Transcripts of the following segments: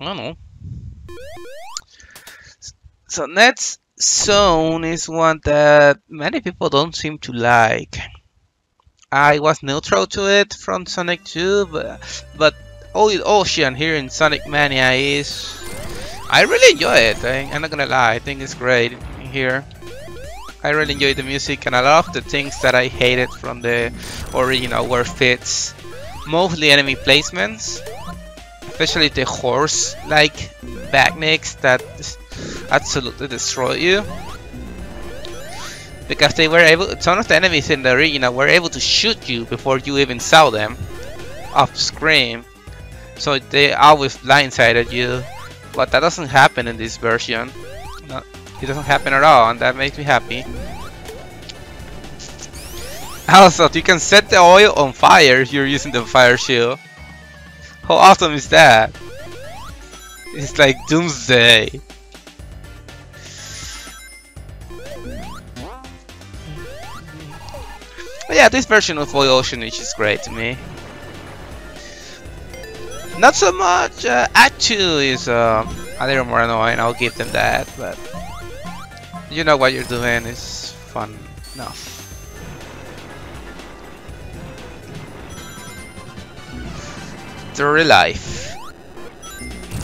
I don't know. So next zone is one that many people don't seem to like. I was neutral to it from Sonic 2, but, but Oil Ocean here in Sonic Mania is... I really enjoy it, I, I'm not gonna lie, I think it's great here. I really enjoy the music and a lot of the things that I hated from the original were fits. Mostly enemy placements, especially the horse-like backnicks that absolutely destroy you. Because they were able, some of the enemies in the arena were able to shoot you before you even saw them off screen. So they always blindsided you, but that doesn't happen in this version. No, it doesn't happen at all, and that makes me happy. Also, you can set the oil on fire if you're using the fire shield. How awesome is that? It's like doomsday. But yeah, this version of Oil Ocean is great to me. Not so much. Uh, Act 2 is uh, a little more annoying, I'll give them that, but you know what you're doing is fun enough. The life.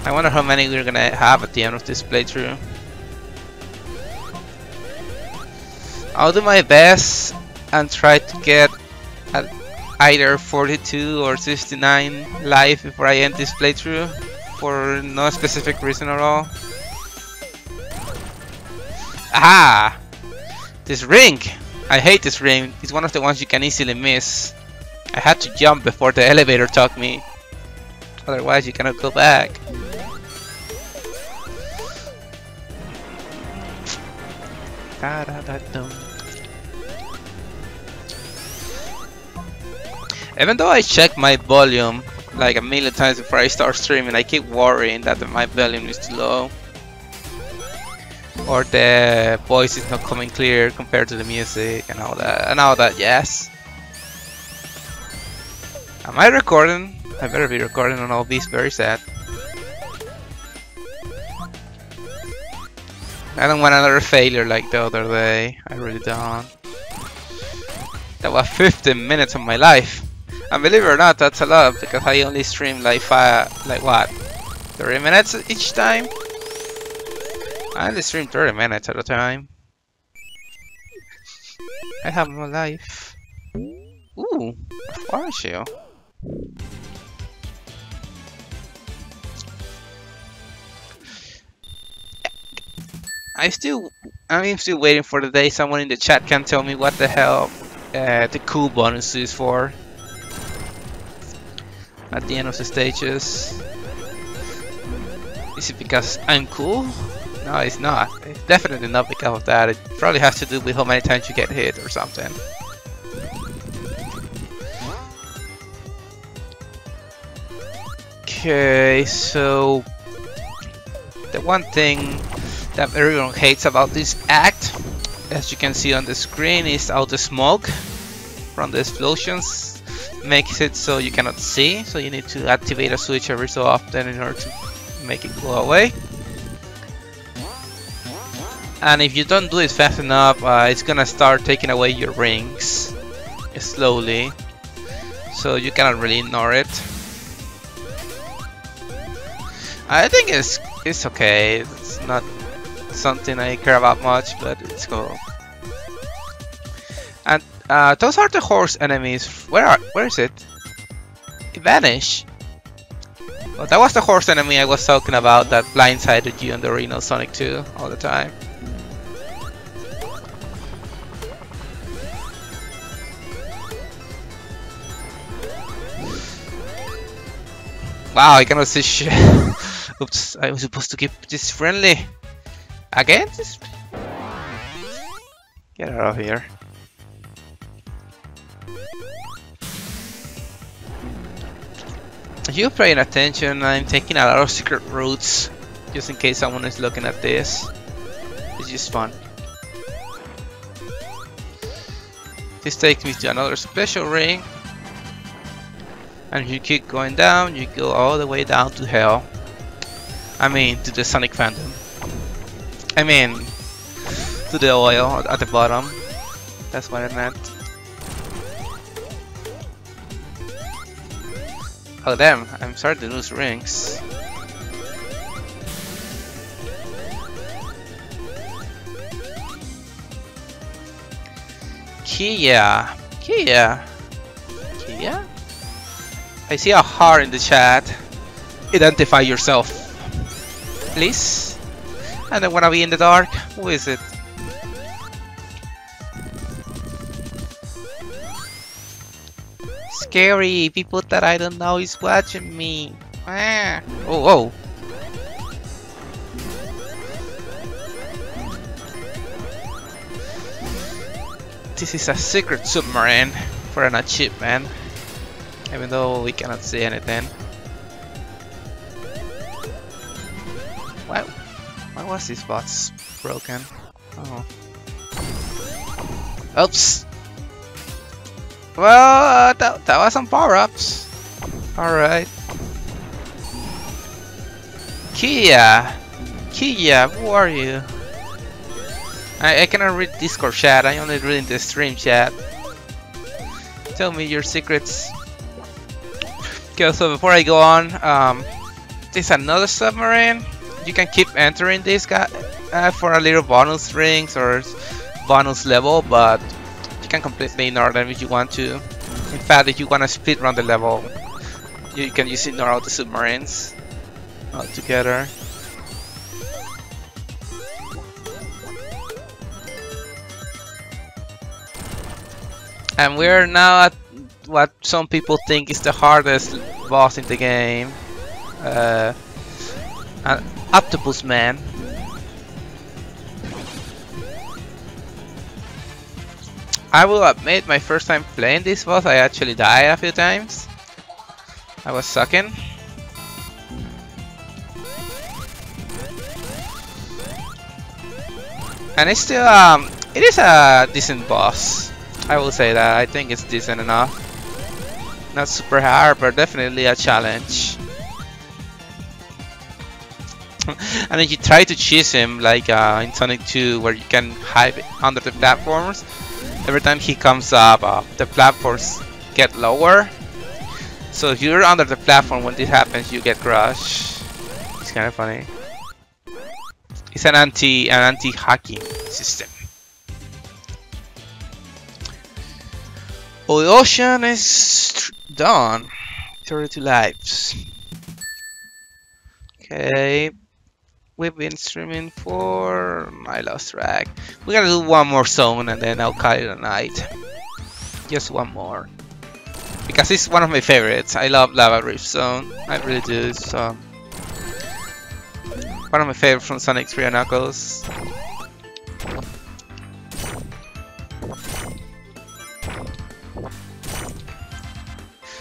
I wonder how many we're gonna have at the end of this playthrough. I'll do my best and try to get either 42 or 69 life before I end this playthrough for no specific reason at all. Ah, This ring! I hate this ring. It's one of the ones you can easily miss. I had to jump before the elevator took me. Otherwise you cannot go back. Da, da, da, Even though I check my volume like a million times before I start streaming, I keep worrying that my volume is too low. Or the voice is not coming clear compared to the music and all that. And all that, yes. Am I recording? I better be recording on all these, very sad. I don't want another failure like the other day. I really don't. That was 15 minutes of my life. And believe it or not, that's a lot because I only stream like five, like what, 30 minutes each time? I only stream 30 minutes at a time. I have no life. Ooh, fire shield. I still, I'm still waiting for the day someone in the chat can tell me what the hell uh, the cool bonus is for at the end of the stages. Is it because I'm cool? No, it's not. It's definitely not because of that. It probably has to do with how many times you get hit or something. Okay, so the one thing that everyone hates about this act, as you can see on the screen, is all the smoke from the explosions makes it so you cannot see, so you need to activate a switch every so often in order to make it go away. And if you don't do it fast enough, uh, it's gonna start taking away your rings slowly, so you cannot really ignore it. I think it's it's okay. It's not something I care about much, but it's cool. And uh, those are the horse enemies. Where are? Where is it? It vanished. Well, that was the horse enemy I was talking about that blindsided you in the original Sonic 2 all the time. Wow, I cannot see shit. Oops, I was supposed to keep this friendly. Again? Get out of here. If you're paying attention, I'm taking a lot of secret routes just in case someone is looking at this. It's just fun. This takes me to another special ring. And if you keep going down, you go all the way down to hell. I mean, to the Sonic fandom. I mean, to the oil at the bottom. That's what I meant. Oh damn, I'm starting to lose rings. Kia. Kia. Kia? I see a heart in the chat. Identify yourself. Please? I don't wanna be in the dark. Who is it? Scary! People that I don't know is watching me. Ah. Oh, oh. This is a secret submarine for an achievement. Even though we cannot see anything. Why was this box broken? Oh. Oops! Well, uh, that, that was some power-ups. Alright. Kia! Kia, who are you? I, I cannot read Discord chat, I only read the stream chat. Tell me your secrets. Okay, so before I go on, um, there's another submarine. You can keep entering this guy uh, for a little bonus rings or bonus level, but you can completely ignore them if you want to. In fact, if you want to speed run the level, you can just ignore all the submarines altogether. And we're now at what some people think is the hardest boss in the game. Uh, an Octopus Man. I will admit my first time playing this boss I actually died a few times. I was sucking. And it's still um it is a decent boss. I will say that. I think it's decent enough. Not super hard, but definitely a challenge. And then you try to chase him, like uh, in Sonic 2, where you can hide under the platforms, every time he comes up, uh, the platforms get lower. So if you're under the platform when this happens, you get crushed. It's kind of funny. It's an anti an anti-hacking system. Oh, the ocean is done. 32 lives. Okay. We've been streaming for... I lost track. We gotta do one more zone and then I'll call it a night. Just one more. Because it's one of my favorites. I love Lava Reef Zone. I really do. It's um, one of my favorites from Sonic 3 and Knuckles.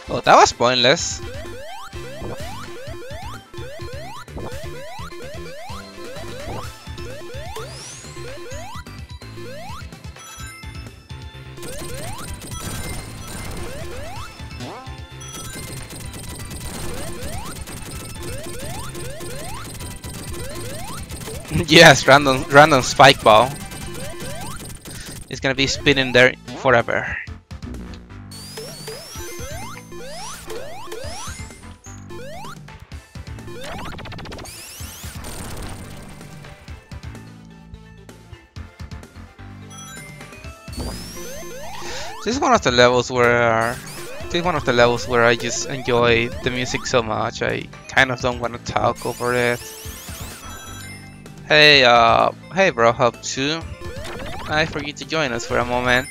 Oh, that was pointless. yes, random random spike ball. It's gonna be spinning there forever. This is one of the levels where this is one of the levels where I just enjoy the music so much. I kind of don't want to talk over it. Hey, uh, hey, bro, Hub 2. I for you to join us for a moment.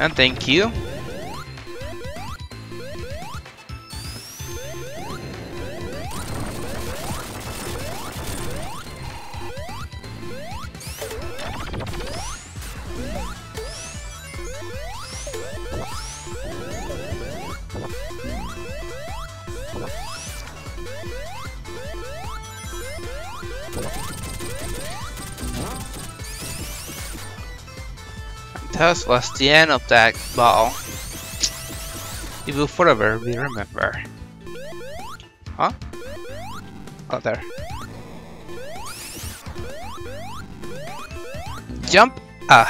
And thank you. That was the end of that ball. It will forever be remembered. Huh? Oh, there. Jump! Ah.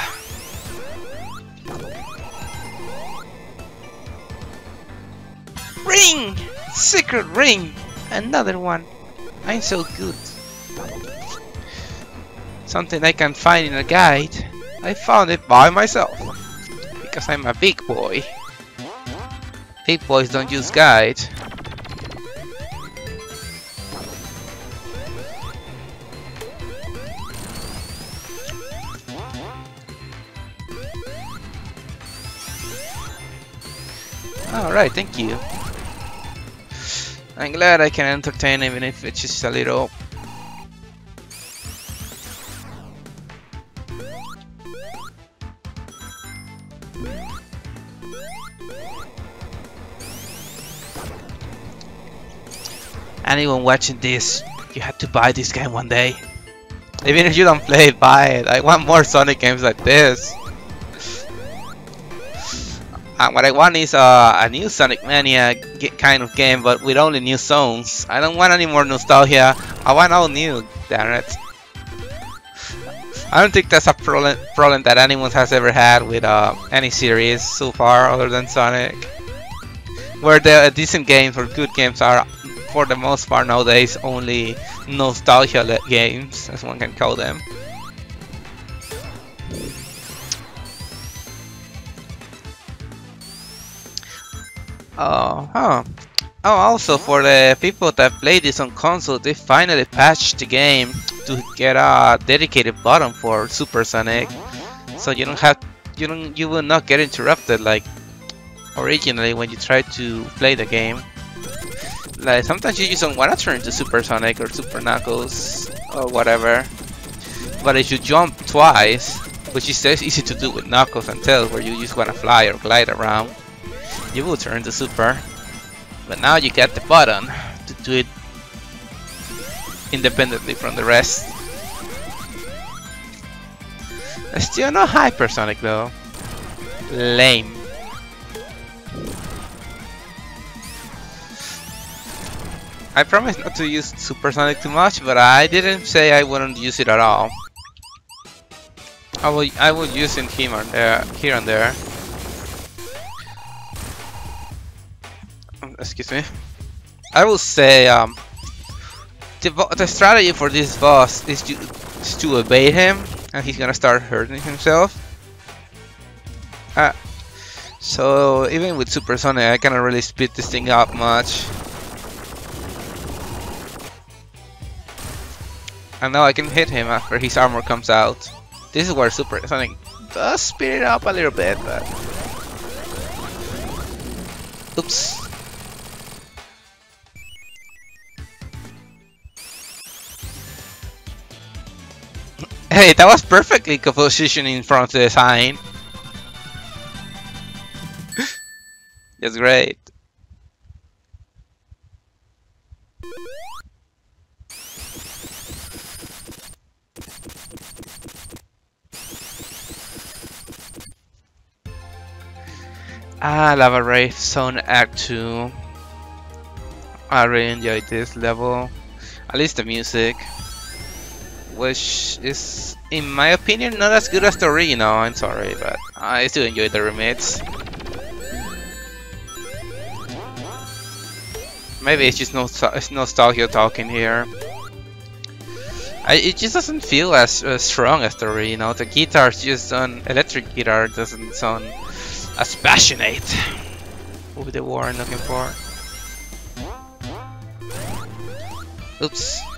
Ring! Secret ring! Another one. I'm so good. Something I can find in a guide. I found it by myself. Because I'm a big boy. Big boys don't use guides. Alright, thank you. I'm glad I can entertain even if it's just a little. Anyone watching this, you have to buy this game one day. Even if you don't play it, buy it. I want more Sonic games like this. Uh, what I want is uh, a new Sonic Mania kind of game, but with only new songs. I don't want any more nostalgia. I want all new. Damn it. I don't think that's a problem, problem that anyone has ever had with uh, any series so far, other than Sonic. Where the decent games or good games are, for the most part nowadays, only nostalgia games, as one can call them. Oh, huh. Oh, also for the people that play this on console, they finally patched the game to get a dedicated button for Super Sonic, so you don't have you don't you will not get interrupted like originally when you try to play the game. Like sometimes you just don't want to turn to Super Sonic or Super Knuckles or whatever, but if you jump twice, which is easy to do with Knuckles and Tails, where you just want to fly or glide around you will turn to super. But now you get the button to do it independently from the rest. Still no hypersonic though. Lame. I promise not to use supersonic too much, but I didn't say I wouldn't use it at all. I will I will use it here and there here and there. excuse me. I will say um, the, the strategy for this boss is to, is to evade him and he's gonna start hurting himself. Uh, so even with Super Sonic I cannot really speed this thing up much. And now I can hit him after his armor comes out. This is where Super Sonic does speed it up a little bit, but... Oops. Hey, that was perfectly positioned in front of the sign. That's great. Ah, Lava Reef Zone Act 2. I really enjoyed this level. At least the music which is, in my opinion, not as good as the original. I'm sorry, but I still enjoy the remix. Maybe it's just no it's nostalgia talking here. I, it just doesn't feel as strong as the original. The guitar just on electric guitar doesn't sound as passionate. With the word I'm looking for. Oops.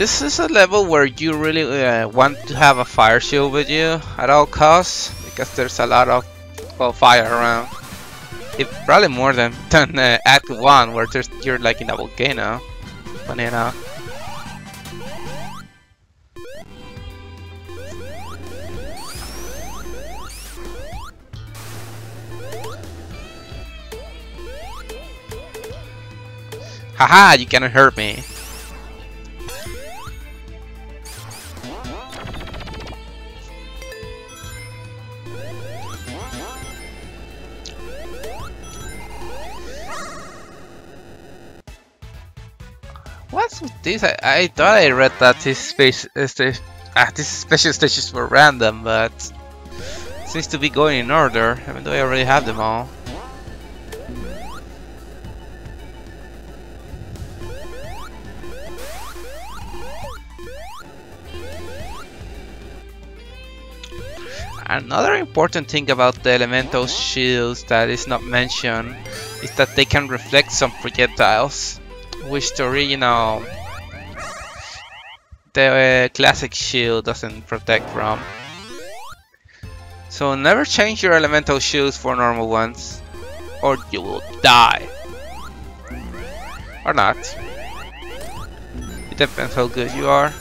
This is a level where you really uh, want to have a fire shield with you at all costs because there's a lot of well, fire around. It, probably more than, than uh, Act 1 where you're like in a volcano. Banana. Haha, you cannot hurt me. This? I, I thought I read that space uh, ah, these special stages were random, but seems to be going in order, even though I already have them all. Another important thing about the elemental shields that is not mentioned is that they can reflect some projectiles, which the original the uh, classic shield doesn't protect from. So never change your elemental shields for normal ones, or you will die. Or not. It depends how good you are.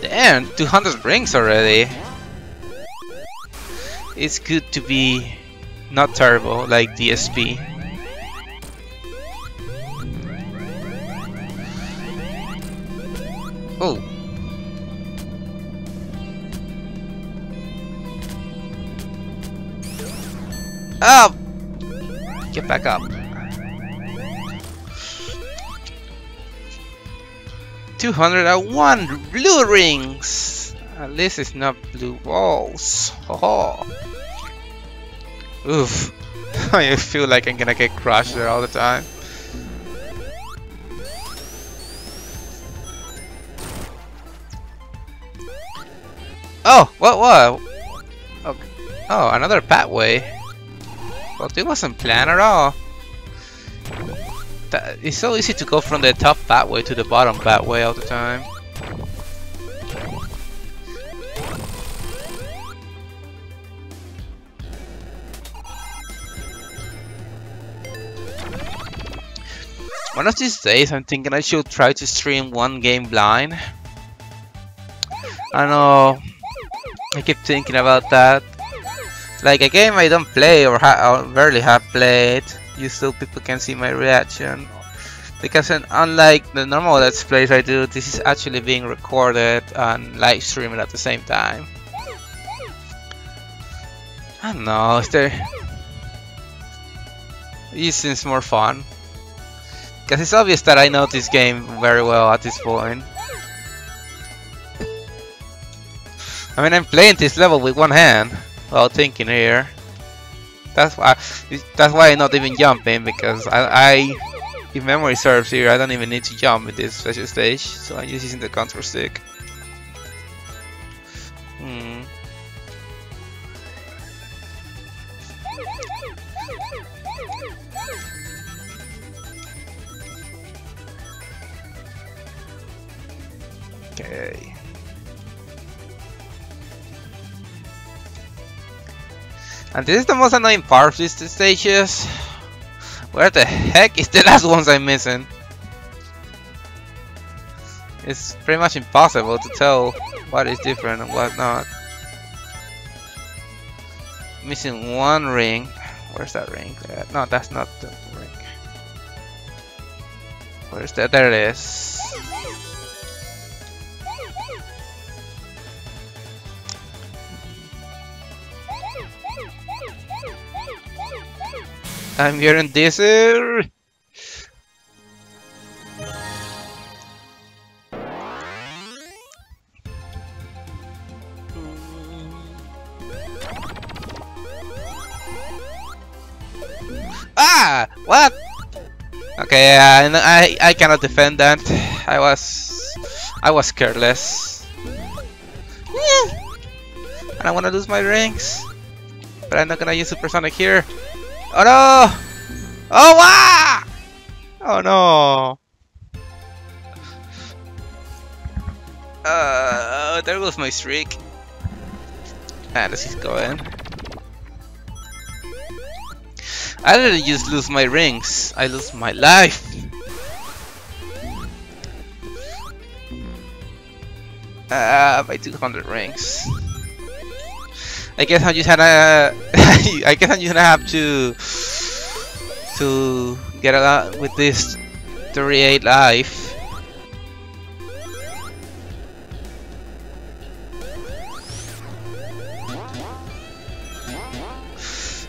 Damn, 200 rings already. It's good to be not terrible like DSP. Oh. Up! Get back up. 201 blue rings! Ah, At least it's not blue balls. Oh. Oof. I feel like I'm gonna get crushed there all the time. Oh, what, what? Okay. Oh, another pathway. Well, it wasn't planned at all. That, it's so easy to go from the top pathway to the bottom pathway all the time. One of these days I'm thinking I should try to stream one game blind. I know I keep thinking about that. Like a game I don't play or, or barely have played, you still people can see my reaction. Because unlike the normal let's plays I do, this is actually being recorded and live streamed at the same time. I don't know, is there... It seems more fun. Because it's obvious that I know this game very well at this point. I mean, I'm playing this level with one hand while thinking here. That's why that's why I'm not even jumping because I, I if memory serves here, I don't even need to jump in this special stage, so I'm just using the control stick. Hmm. Okay. And this is the most annoying part of these stages. Where the heck is the last ones I'm missing? It's pretty much impossible to tell what is different and what not. Missing one ring. Where's that ring? Uh, no, that's not the ring. Where's that? There it is. I'm hearing this. Ah! What? Okay, uh, I I cannot defend that. I was I was careless. Yeah. I don't want to lose my rings, but I'm not gonna use Supersonic here. Oh no! Oh wow! Oh no! Uh, there goes my streak. Ah, let's just go in. I didn't just lose my rings, I lose my life. Uh, by 200 rings. I guess I'm just gonna. I guess I'm just gonna have to to get a with this 38 life.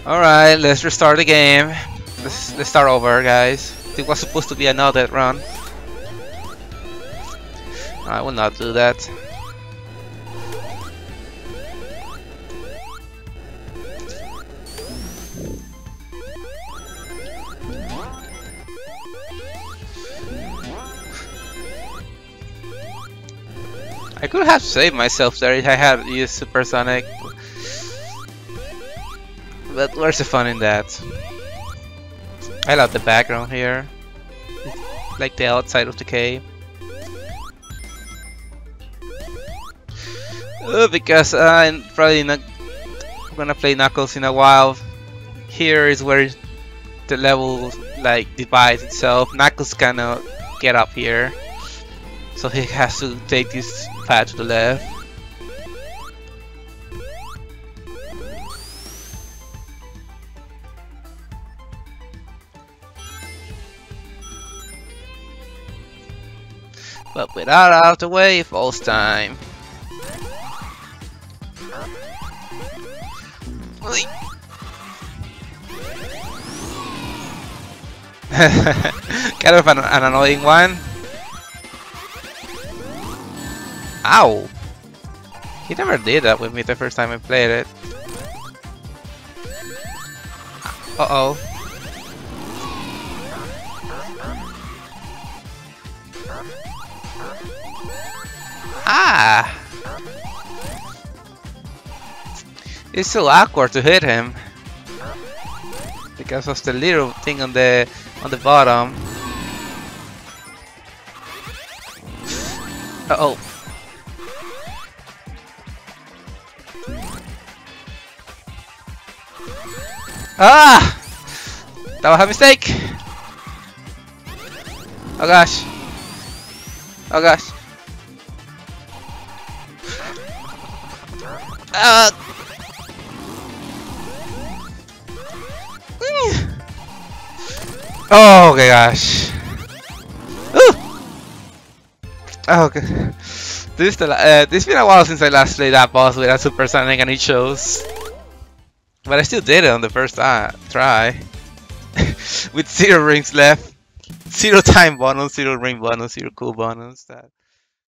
Alright, let's restart the game. Let's, let's start over, guys. It was supposed to be another run. I will not do that. I could have saved myself there if I had used Supersonic. But where's the fun in that? I love the background here. Like the outside of the cave. Uh, because I'm probably not gonna play Knuckles in a while. Here is where the level like divides itself. Knuckles cannot get up here. So he has to take this to the left. But without out of the way, falls time. kind of an, an annoying one. Ow! He never did that with me the first time I played it. Uh-oh. Ah! It's so awkward to hit him because of the little thing on the on the bottom. Uh oh. Ah! That was a mistake! Oh gosh. Oh gosh. Uh. Oh my gosh. Ooh. Oh, okay. This the uh, this been a while since I last played that boss with a supersonic and it shows. But I still did it on the first try. With zero rings left. Zero time bonus, zero ring bonus, zero cool bonus. That